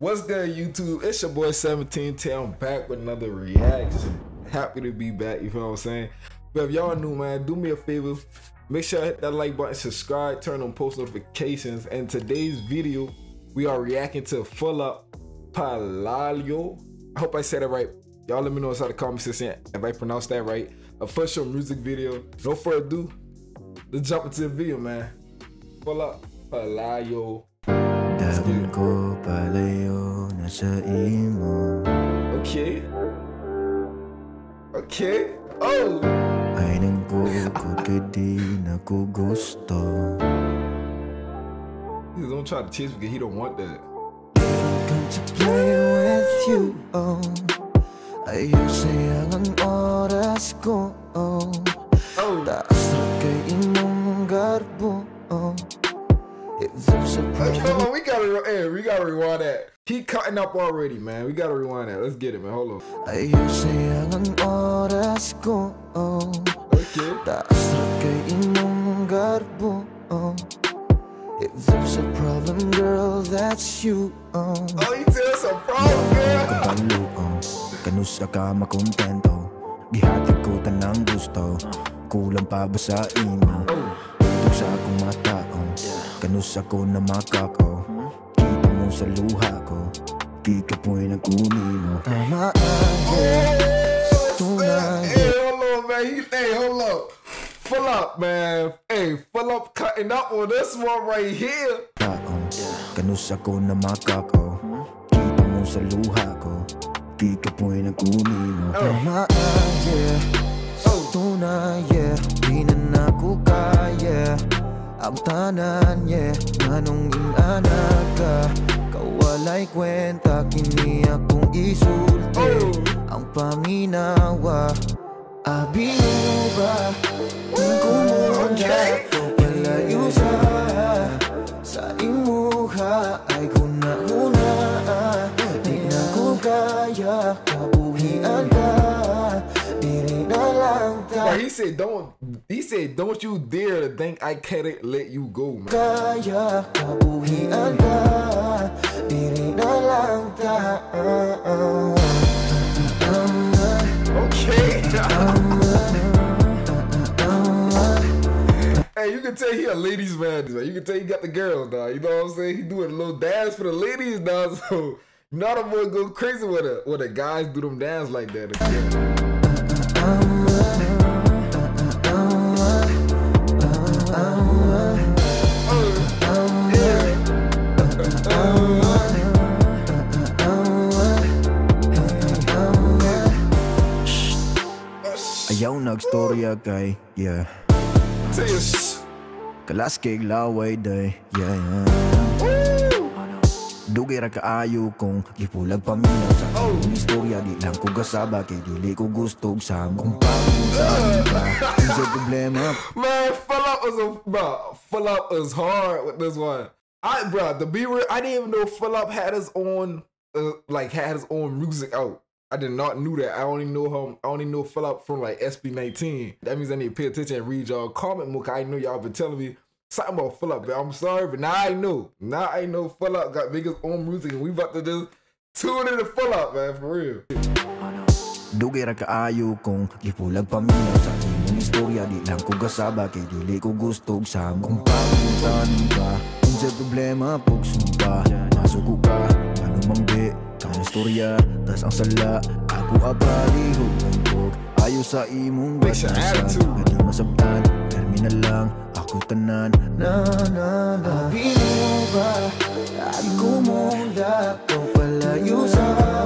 What's good, YouTube? It's your boy 17Tayy. I'm back with another reaction. Happy to be back, you feel what I'm saying? But if y'all new, man, do me a favor. Make sure I hit that like button, subscribe, turn on post notifications. And today's video, we are reacting to Felip Palalio. I hope I said it right. Y'all let me know inside the comment section if I pronounced that right. Official music video. No further ado, let's jump into the video, man. Felip Palalio. Palayo na sa imo Okay. Okay. Oh. Ay nang bukod ka di na ko gusto He don't try to chase because he don't want that. Come to play with you oh. Ayusin ang oras ko oh. Oh. Taas na kay imong garbo oh. If there's a problem on, we gotta, hey, we gotta rewind that. He cutting up already, man. We gotta rewind that. Let's get it, man. Hold on. Ayusin ang oras. Okay. Taas na kay imong oh. If there's a problem girl, that's you oh. Oh, you tell us a problem, girl. Kanusa ka makontento Gihati ko tanang gusto Kulang pa ba sa imo Tutok sa akong. Kanusa ko na makako Kita mo sa luha ko Di ka po'y nagkunin mo Tama Oh, tunay. Hey, hold on, man. He, hey, hold up. Felip, man. Hey, Felip cutting up on this one right here. taong Kanusa ko na makako Kita mo sa luha ko Di ka po'y nagkunin mo oh. Tama ah, yeah oh. Sa tunay yeah Di na naku kaya Ang tanan yeah. Manong inana ka Kawalay kwenta Kini akong isulti. Oh. Ang paminawa Abi mo ba? Kung ko palayo sa Sa imuha ay kuna-una Di na ko kaya kabuhian ka Bro, he said, don't. He said, don't you dare to think I can't let you go, man. Kaya kabuhian ka Diri na lang ta Okay. hey, you can tell he a ladies man. You can tell he got the girls, dog. You know what I'm saying? He doing a little dance for the ladies, dog. So not a boy go crazy with it. When the guys do them dance like that. Nagstorya kay Yeah shh. Kalas kay laway day Yeah, yeah Dugi ra kaayo kong gipulag paminaw sa Oh. istorya Di lang ko gasaba kay dili ko gusto sa mong pagpuntahan ka sa problema Man, up was a bro. Felip was hard with this one. I bro, the real, I didn't even know Up had his own uh, like had his own music out. I did not knew that. I only know him. I only know Felip from like SB19. That means I need to pay attention and read y'all comment book. I know y'all been telling me something about Felip, but I'm sorry, but now I know. Now I know Felip got make his own music, and we about to just tune in to Felip, man, for real. Dugi ra kaayo kong gipulag paminaw sa imong istorya Di lang ko gasaba kay dili ko gusto sa mong pagpuntahan ka Kung sa problema pag sumpa Masuko ka, manumang di Kang istorya, tas ang sala. Ako apalihog ng kog Ayo sa imong. Na di masabtan, terminal lang. Ako tanan. Na na na. Bino ba At kumula Ko palayo Sa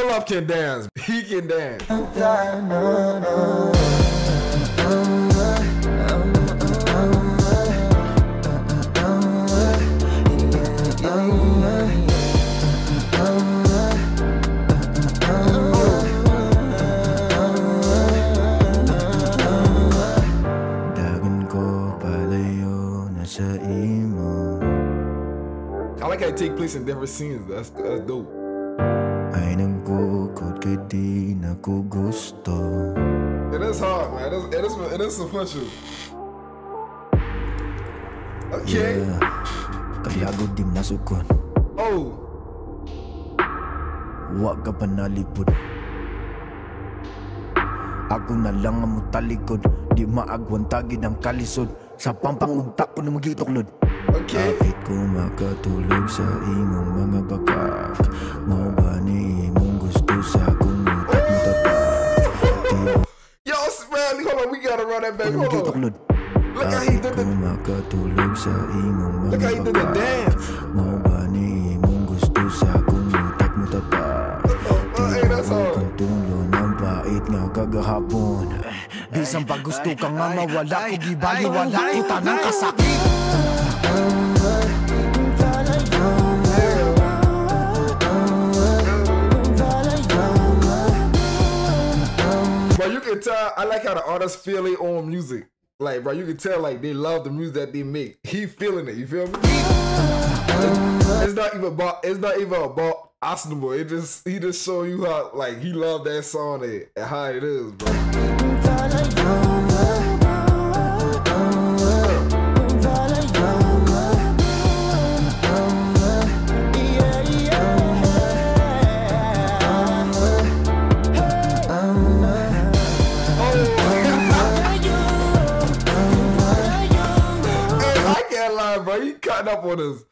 Philip can dance. He can dance. I like how it takes place in different scenes. That's that's dope. Ay nagkukod ka di na ko gusto It is hard, man. It is it is it is official. Okay. Yeah Kalagod di masukon Oh. Wa ka pa nalipod Ako na lang ang mutalikod Di maagwan tagid ang kalisod Sa pampangunta ko na magituklod Okay. Bakit ko makatulog sa imong mga bakak Mao ba ni imong gusto sa kumutak mo tatak Di Yo, man, hold on. We gotta run that ko back. Hold on. Look how he did ko the. makatulog sa imong mga Look how he did the bakak dance. Mao ba ni imong gusto sa kumutak mo tatak Oh, hey, that's hard. Kung tulo ng bait nga kagahapon Bisan pag gusto ka nga mawala ko Gibaliwala kita ng kasakit Bro, you can tell. I like how the artists feel their own music. Like, bro, you can tell like they love the music that they make. He feeling it. You feel me? It's not even about. It's not even about Arsenal. It just he just show you how like he loved that song and how it is, bro. I can't lie, bro. He cutting up on us.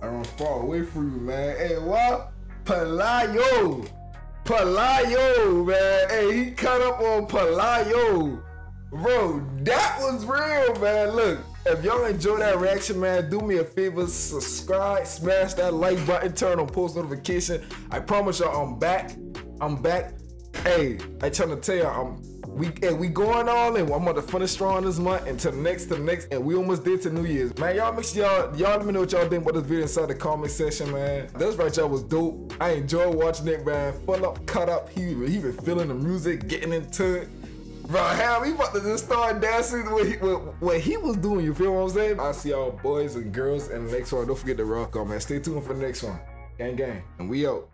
I don't fall away from you, man. Hey, what? Palayo. Palayo, man. Hey, he cut up on Palayo. Bro, that was real, man. Look, if y'all enjoy that reaction, man, do me a favor, subscribe, smash that like button, turn on post notification. I promise y'all I'm back. I'm back. Hey, I trying to tell y'all, I'm we hey, we going all in. I'm about to finish strong this month until next to next, and we almost did to New Year's. Man, y'all make sure y'all y'all let me know what y'all think about this video inside the comment section, man. This right y'all was dope. I enjoyed watching it, man. Felip, cut up. He he been feeling the music, getting into it. Bro, hell, we about to just start dancing what he, what, he was doing. You feel what I'm saying? I'll see y'all boys and girls in the next one. Don't forget to rock on, man. Stay tuned for the next one. Gang, gang. And we out.